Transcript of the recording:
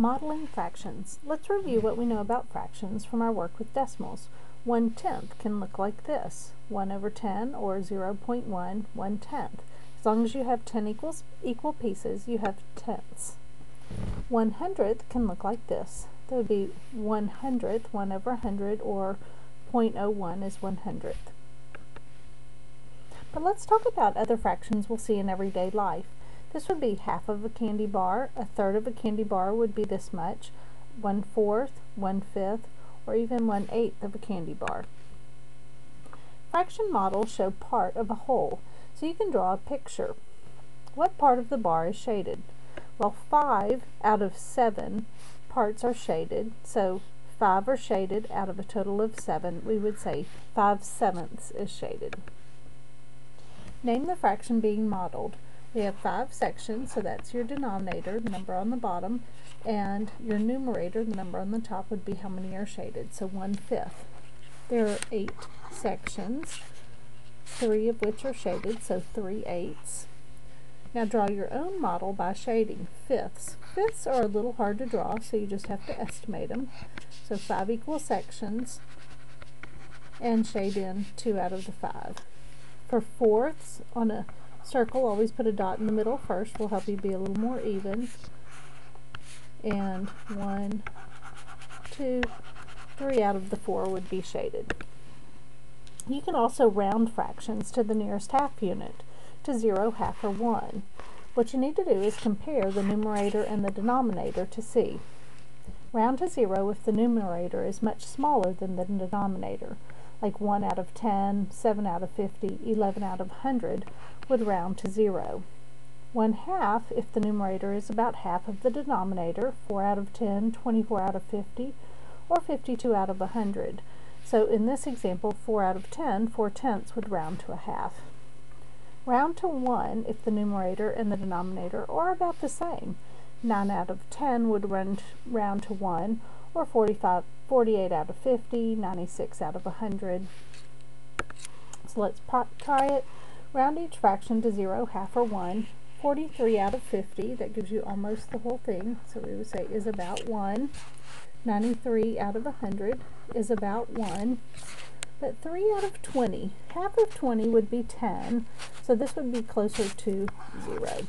Modeling fractions. Let's review what we know about fractions from our work with decimals. One tenth can look like this. 1 over 10 or 0 0.1, 1 tenth. As long as you have 10 equals, equal pieces, you have tenths. One hundredth can look like this. That would be one hundredth, 1 over 100, or 0.01 is one hundredth. But let's talk about other fractions we'll see in everyday life. This would be half of a candy bar, a third of a candy bar would be this much, one fourth, one fifth, or even one eighth of a candy bar. Fraction models show part of a whole, so you can draw a picture. What part of the bar is shaded? Well, five out of seven parts are shaded, so five are shaded out of a total of seven. We would say five sevenths is shaded. Name the fraction being modeled. We have five sections, so that's your denominator, the number on the bottom, and your numerator, the number on the top, would be how many are shaded, so one-fifth. There are eight sections, three of which are shaded, so three eighths. Now draw your own model by shading fifths. Fifths are a little hard to draw, so you just have to estimate them. So five equal sections, and shade in two out of the five. For fourths, on a circle, always put a dot in the middle first, will help you be a little more even. And one, two, three out of the four would be shaded. You can also round fractions to the nearest half unit, to zero, half, or one. What you need to do is compare the numerator and the denominator to see. Round to zero if the numerator is much smaller than the denominator like 1 out of 10, 7 out of 50, 11 out of 100, would round to 0. 1 half if the numerator is about half of the denominator, 4 out of 10, 24 out of 50, or 52 out of 100. So in this example, 4 out of 10, 4 tenths would round to a half. Round to 1 if the numerator and the denominator are about the same. 9 out of 10 would round to 1, or 45, 48 out of 50, 96 out of 100. So let's try it. Round each fraction to 0, half or 1. 43 out of 50, that gives you almost the whole thing. So we would say is about 1. 93 out of 100 is about 1. But 3 out of 20, half of 20 would be 10, so this would be closer to 0.